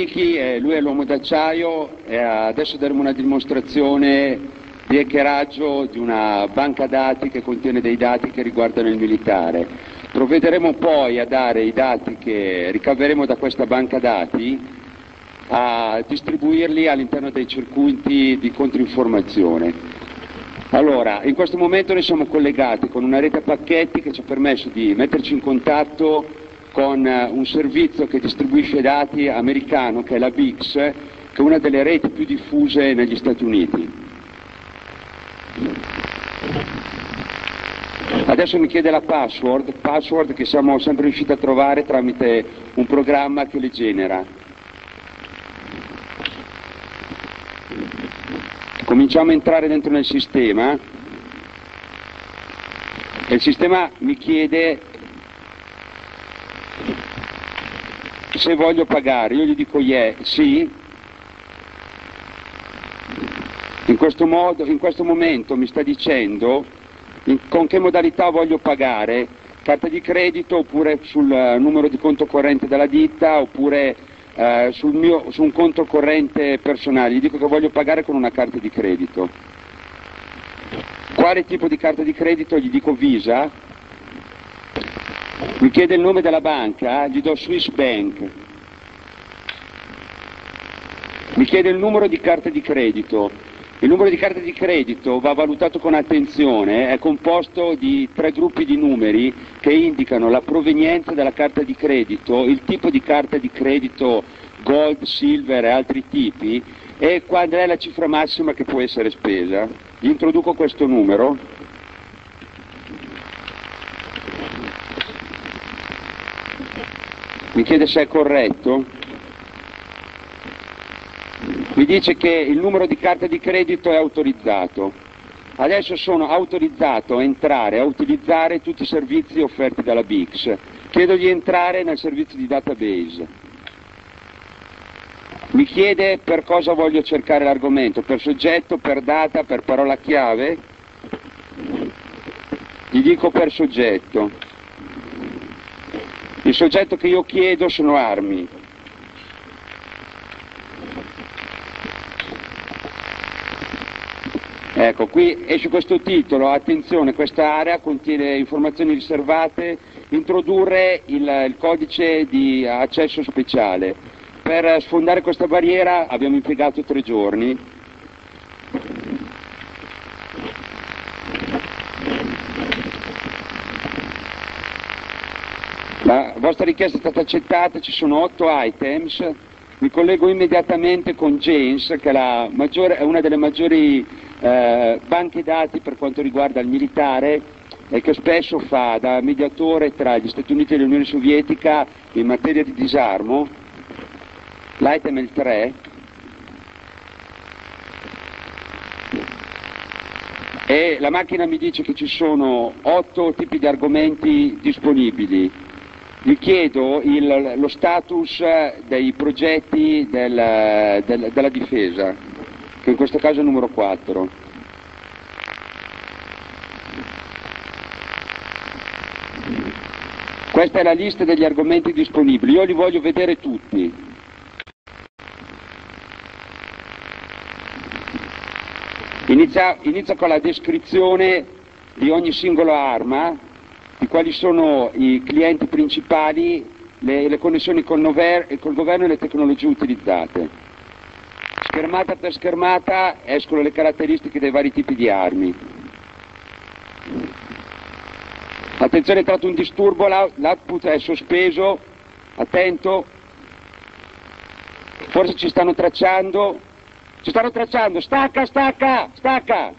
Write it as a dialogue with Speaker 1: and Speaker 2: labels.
Speaker 1: Michi, lui è l'uomo d'acciaio e adesso daremo una dimostrazione di hackeraggio di una banca dati che contiene dei dati che riguardano il militare. Provvederemo poi a dare i dati che ricaveremo da questa banca dati a distribuirli all'interno dei circuiti di controinformazione. Allora, in questo momento noi siamo collegati con una rete a pacchetti che ci ha permesso di metterci in contatto con eh, un servizio che distribuisce dati americano che è la BIX, che è una delle reti più diffuse negli Stati Uniti. Adesso mi chiede la password, password che siamo sempre riusciti a trovare tramite un programma che le genera. Cominciamo a entrare dentro nel sistema e il sistema mi chiede se voglio pagare, io gli dico yeah, sì, in questo, modo, in questo momento mi sta dicendo in, con che modalità voglio pagare, carta di credito oppure sul uh, numero di conto corrente della ditta oppure sul mio, su un conto corrente personale, gli dico che voglio pagare con una carta di credito. Quale tipo di carta di credito? Gli dico Visa, mi chiede il nome della banca, gli do Swiss Bank. Mi chiede il numero di carta di credito. Il numero di carta di credito va valutato con attenzione, è composto di tre gruppi di numeri che indicano la provenienza della carta di credito, il tipo di carta di credito gold, silver e altri tipi e qual è la cifra massima che può essere spesa. Gli introduco questo numero mi chiede se è corretto, mi dice che il numero di carta di credito è autorizzato. Adesso sono autorizzato a entrare, a utilizzare tutti i servizi offerti dalla BIX. Chiedo di entrare nel servizio di database. Mi chiede per cosa voglio cercare l'argomento, per soggetto, per data, per parola chiave. Gli dico per soggetto. Il soggetto che io chiedo sono armi. Ecco, qui esce questo titolo, attenzione, questa area contiene informazioni riservate, introdurre il, il codice di accesso speciale. Per sfondare questa barriera abbiamo impiegato tre giorni, La vostra richiesta è stata accettata, ci sono otto items, mi collego immediatamente con James che è, maggiore, è una delle maggiori eh, banche dati per quanto riguarda il militare e che spesso fa da mediatore tra gli Stati Uniti e l'Unione Sovietica in materia di disarmo. L'item è il 3. E la macchina mi dice che ci sono otto tipi di argomenti disponibili gli chiedo il, lo status dei progetti del, del, della difesa, che in questo caso è il numero 4. Questa è la lista degli argomenti disponibili, io li voglio vedere tutti. Inizia, inizia con la descrizione di ogni singola arma, di quali sono i clienti principali, le, le connessioni col, nover, col governo e le tecnologie utilizzate. Schermata per schermata escono le caratteristiche dei vari tipi di armi. Attenzione, è tratto un disturbo, l'output è sospeso, attento, forse ci stanno tracciando, ci stanno tracciando, stacca, stacca, stacca!